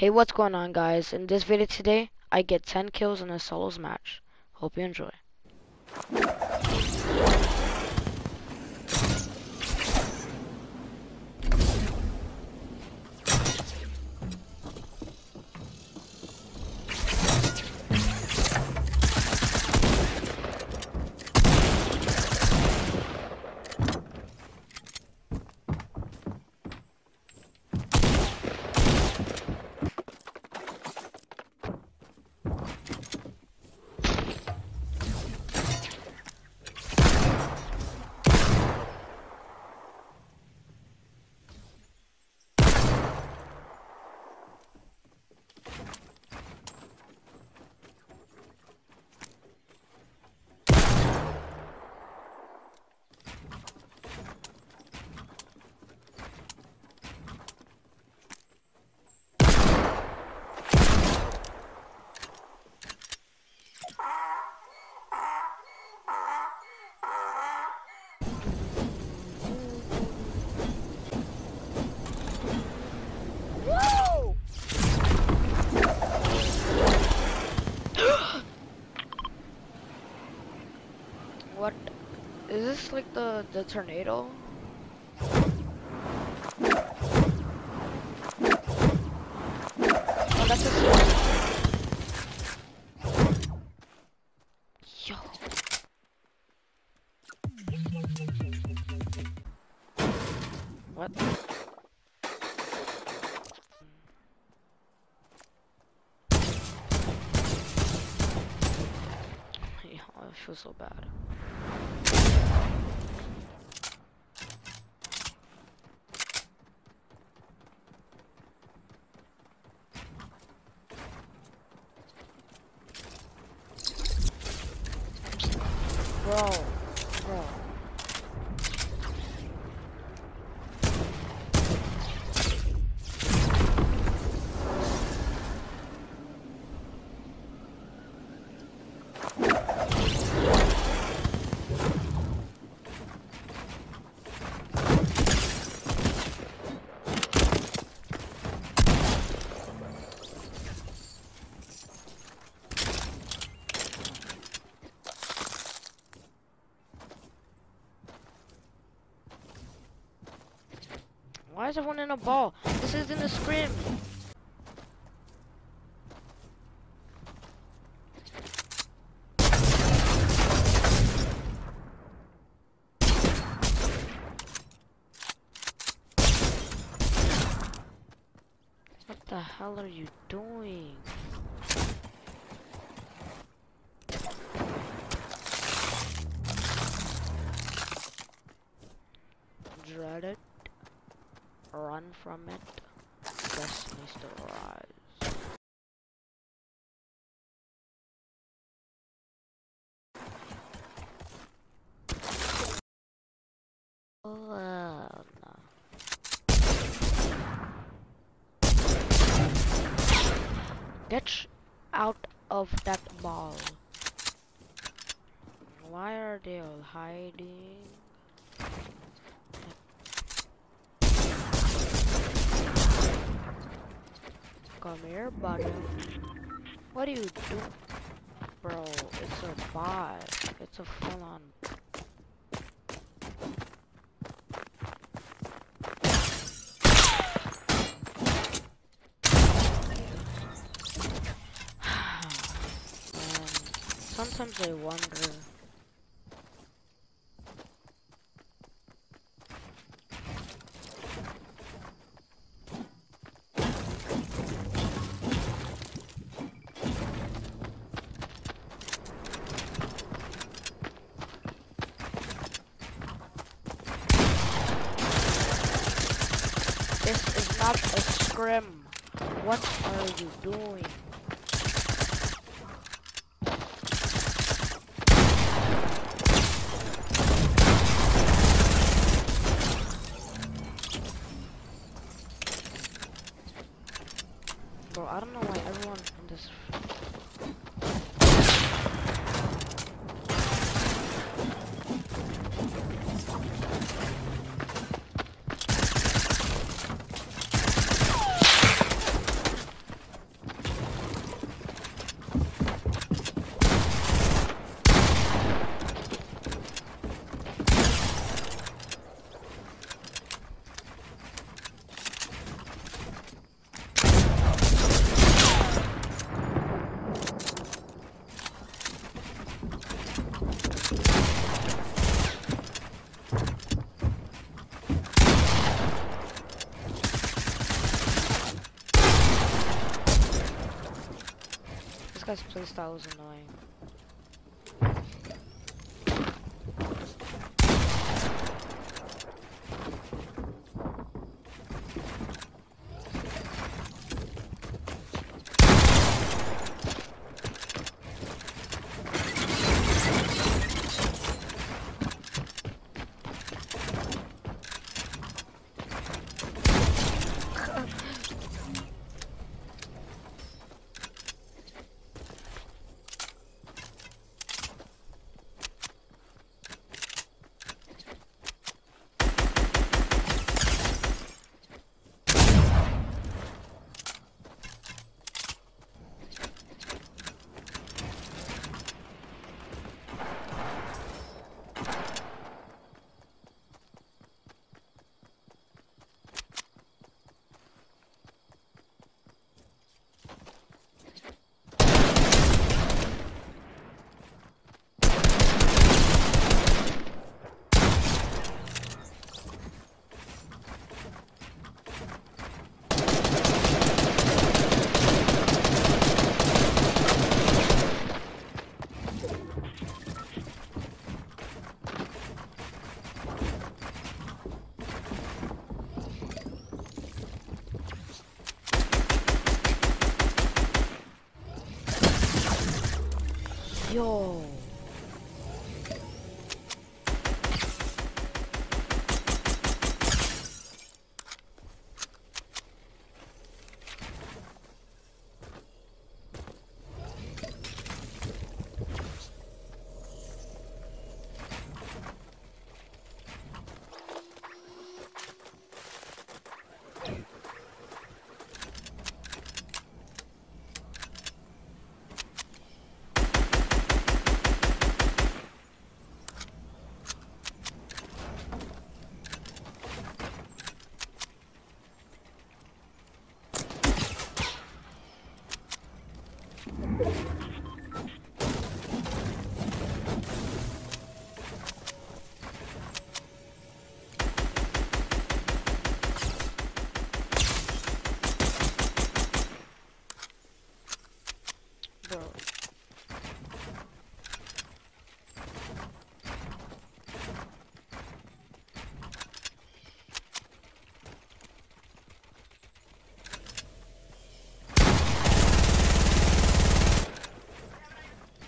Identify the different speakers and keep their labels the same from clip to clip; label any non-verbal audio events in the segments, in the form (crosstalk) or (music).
Speaker 1: Hey, what's going on guys? In this video today, I get 10 kills in a solos match. Hope you enjoy. What? Is this like the, the tornado? Oh, that's a (laughs) I feel so bad. 不 is everyone in a ball? This isn't a scrim. What the hell are you doing? From it. Destiny still uh, no. Get out of that ball. Why are they all hiding? Come here, buddy. Uh, what do you do? Bro, it's a bot. It's a full-on... (sighs) (sighs) Sometimes I wonder... Not a scrim. What are you doing? Bro, I don't know why everyone in this guy's playstyle is annoying.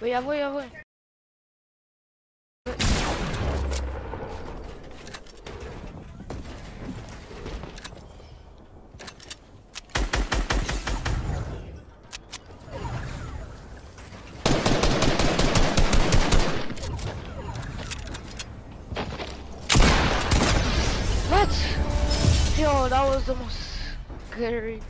Speaker 1: Voy, ya voy, ya voy. What? Yo, that was the most scary